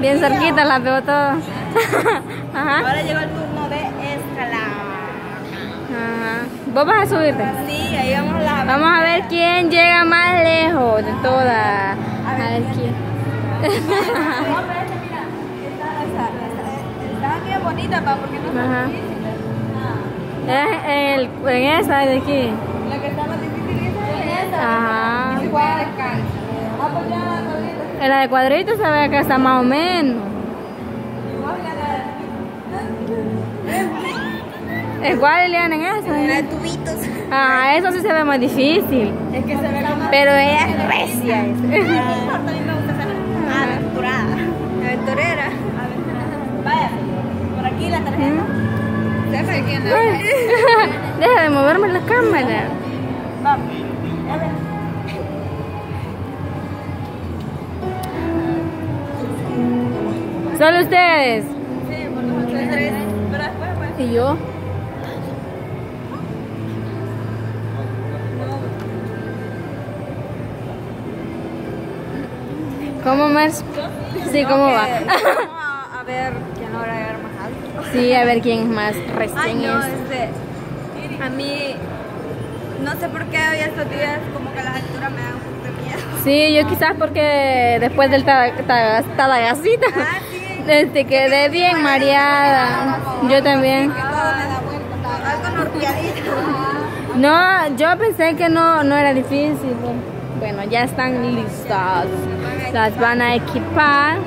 Bien cerquita la veo todo. Ajá. Ahora llegó el turno de escalar. Ajá. ¿Vos vas a subirte? Sí, ahí vamos a la... Vamos a ver quién llega más lejos de todas. A ver quién. Estaba bien bonita, pa, porque no Ajá. está Es el, en esa de aquí. La que está más difícil es esa. Ajá. Igual descansa. Ah, pues ya. En la de cuadritos se ve que está más o menos. Igual la ¿Es cuál Eliana en de... La de tubitos. Ah, eso sí se ve más difícil. Es que se ve como... Pero ella es recia. No importa, a mí me gusta ser aventurada. Aventurera. Vaya, por aquí la tarjeta. Deja de quién Ay, Deja de moverme la cámara. Vamos. Solo ustedes. Sí, por nosotros tres. Pero después, pues. ¿Y yo? ¿Cómo más? Sí, ¿cómo va? Vamos a, ver quién logra llegar más alto. Sí, a ver quién es más Ay, recién no, es. este. A mí. No sé por qué hoy estos días, como que las alturas me dan un poco de miedo. Sí, yo quizás porque después del ta- ta- Tadagacita Ah, sí. Este, quedé bien mareada. Yo también. No, yo pensé que no, no era difícil. Bueno, ya están listas. Las van a equipar.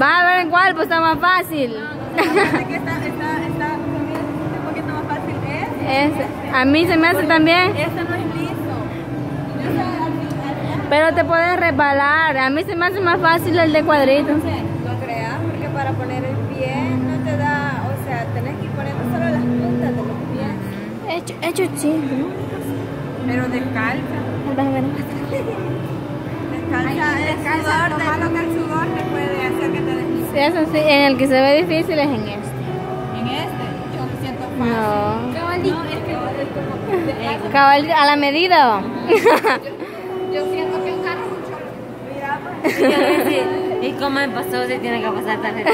Va a ver en cuál, pues está más fácil. A mí se me hace también. Pero te puedes resbalar. A mí se me hace más fácil el de cuadrito. No creas, porque para poner el pie no te da, o sea, tenés que ir poniendo solo las puntas de los pies. Hecho, hecho chico, ¿no? Pero descalza. Vas a ver. Descalza, el sudor, de el sudor te puede hacer que te deslices. Sí, eso sí, en el que se ve difícil es en este. En este, yo me siento fácil. No. No, es que es como... Cabal, a la medida. Yo siento que un carro mucho... Mira, pues... ¿Y cómo me pasó? Se tiene que pasar tarjeta.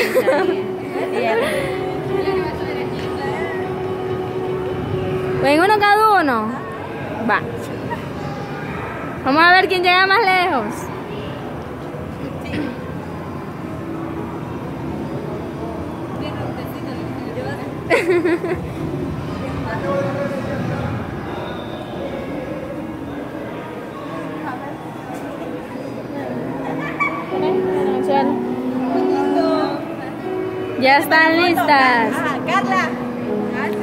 Ven uno cada uno. Va. Vamos a ver quién llega más lejos. Ya están listas. Ah, Carla.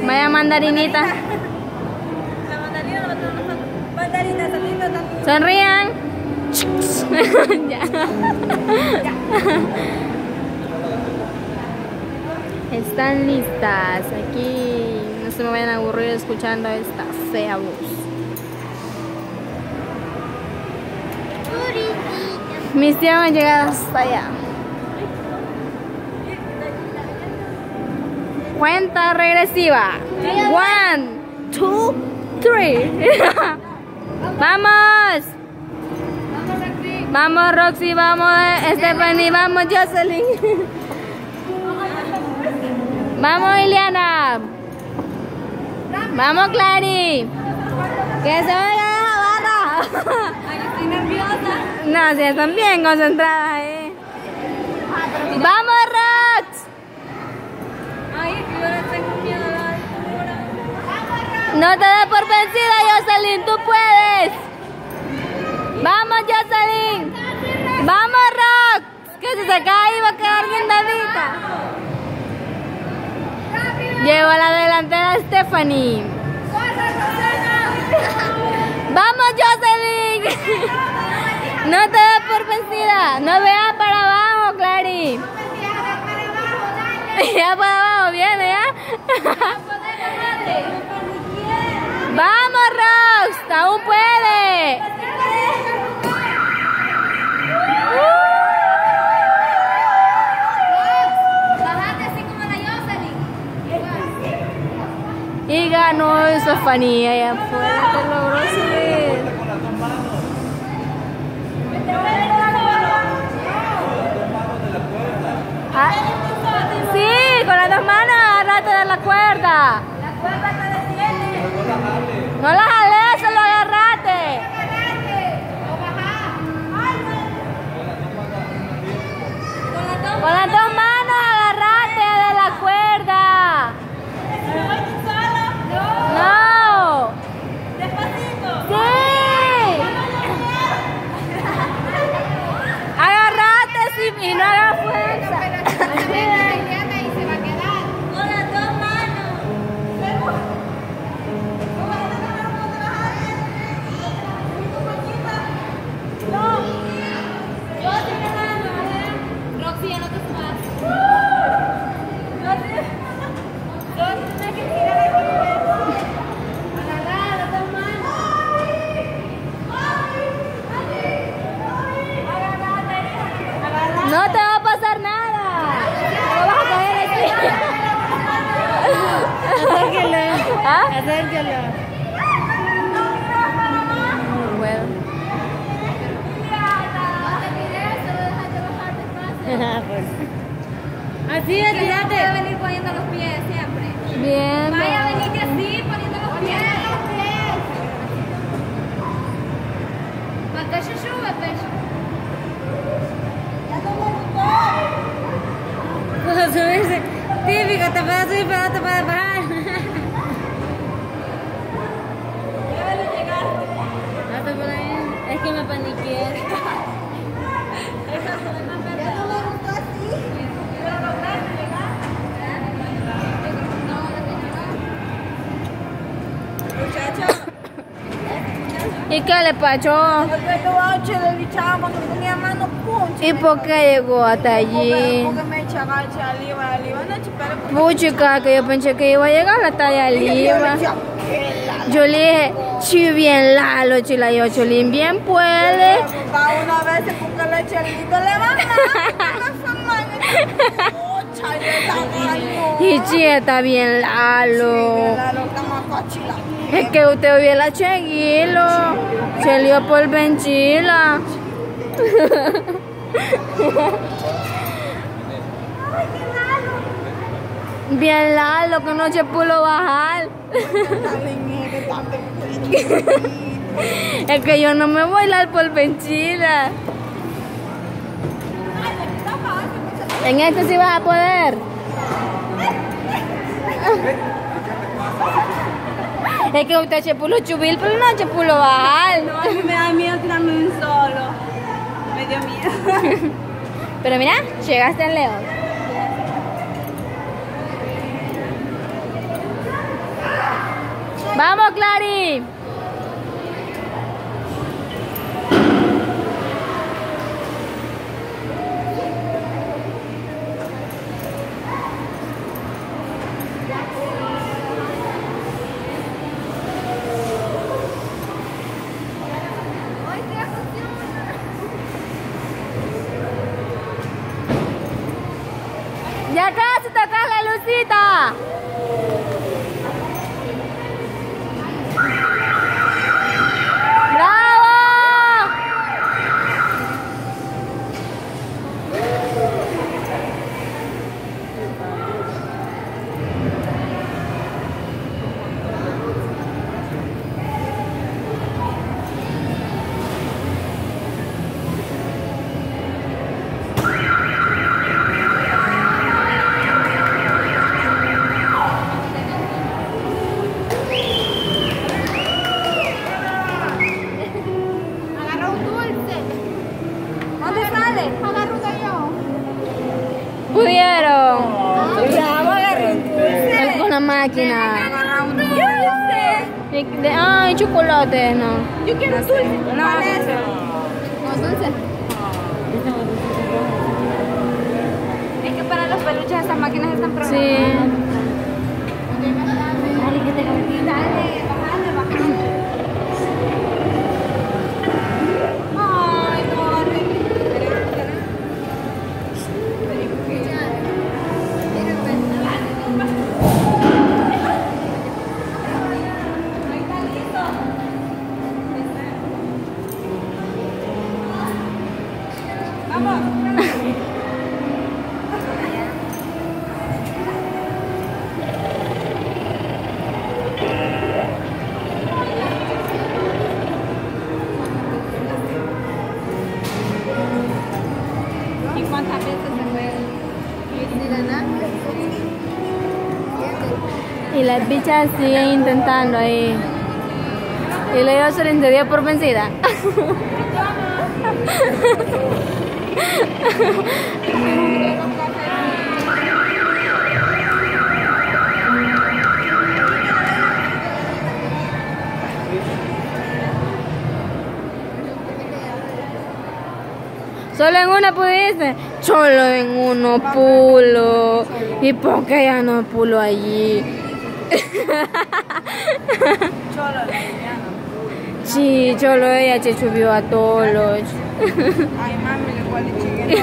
Vaya mandarinita. La mandarina la nosotros. Mandarina, salito también. Sonrían. ya. Están listas. Aquí no se me vayan a aburrir escuchando esta fea voz. Mis tíos han llegado hasta allá. Cuenta regresiva. One, two, three. ¡Vamos! Vamos Roxy, vamos Stephanie, vamos Jocelyn. Vamos Ileana. Vamos Clary. Que se vaya la barra. Estoy nerviosa. No, si están bien concentradas ahí. Vamos Rox. Ay, es que yo le tengo miedo a la altura. No te des por vencida Jocelyn, tú puedes. Vamos Jocelyn. Vamos Rox. Que si se cae va a quedar bien dadita. Llevo la delantera Stephanie. ¡Vamos, Jocelyn! No te des por vencida. No veas para abajo, Clary. Ya para abajo viene, ¿ya? ¡Vamos, Rox! ¡Aún puede! Y ganó esa fanía ya afuera, te logró subir. Ah, sí, con las dos manos, agárrate de la cuerda. 完了。verde ah, así es, tirate. Voy a venir poniendo los pies siempre. Bien. Vaya, venite así, poniendo los pies. Porque yo sube, pecho. Ya tomo el Típico, te vas a subir, pero te bajar. ¿Y qué le pasó? porque tu ocho le bichamos que tenía mano puncha. ¿Y por qué llegó hasta allí? Porque me echaba a Liva, Liva, no Puchica, que yo pensé que iba a llegar hasta arriba. Yo le dije, si bien Lalo, chila, yo, Cholín, bien puede. Va una vez porque le chelito le va Y si está bien Lalo. La loca más cochila. Es que usted hubiera seguido. Se lió por venchila. Bien Lalo, que no se pudo bajar. Es que yo no me voy a dar por venchila. En esto sí vas a poder. Es que usted se pudo subir, pero no se pudo bajar. No, a mí me da miedo tirarme un solo. Me dio miedo. Pero mira, llegaste al león. Vamos, Clary. 着いた。¿Dónde? Agarra uno yo. Pudieron. Bravo, agarré un dulce. Él con la máquina. Un dulce. Ay, chocolate, no. Yo quiero un dulce. No, ¿Cuál es? No, dulce. Es que para los peluches esas máquinas están Sí. programadas. Dale, ¿Y las bichas siguen intentando ahí. Y le dio se dio por vencida. Solo en una pudiste. Solo en uno pulo. ¿Y por qué ya no pulo allí? Cholo. Sí, solo ella se subió a todos los. Ay, mami, le igual chiquito.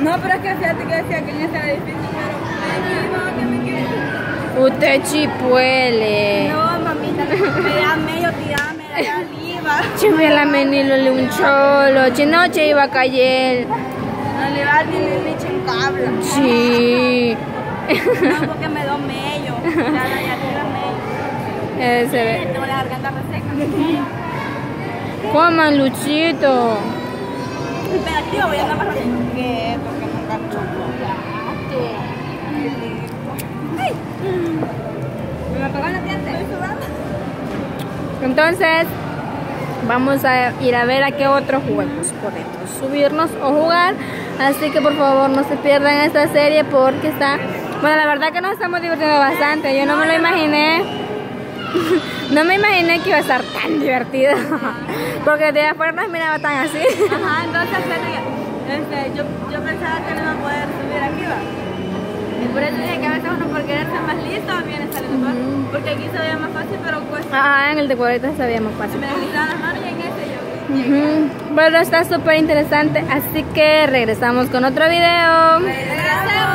No, pero es que fíjate que decía que en esta era difícil, pero ay, no, que me quiero. Usted sí puede. No, mamita, me da medio tirame de arriba. Si hubiera venido un cholo, si no se iba a caer. No le va a ni leche en cabra. Sí. No, porque me da medio. Ya, ya. Ese ve. Tengo la garganta reseca. Coman, Luchito. Voy a andar sudando. Entonces, vamos a ir a ver a qué otros juegos podemos subirnos o jugar. Así que por favor no se pierdan esta serie porque está... Bueno, la verdad que nos estamos divirtiendo bastante. Yo no me lo imaginé. No me imaginé que iba a estar tan divertido. Porque de afuera no miraba tan así. Ajá, entonces este, yo, yo pensaba que no iba a poder subir aquí, va. Y por eso dije que a veces uno por querer ser más listo viene saliendo mal. Porque aquí se veía más fácil, pero cuesta. Ajá, en el de cuadritos sabía más Se fácil. me las manos y en ese yo. Bueno, está súper interesante. Así que regresamos con otro video. Gracias.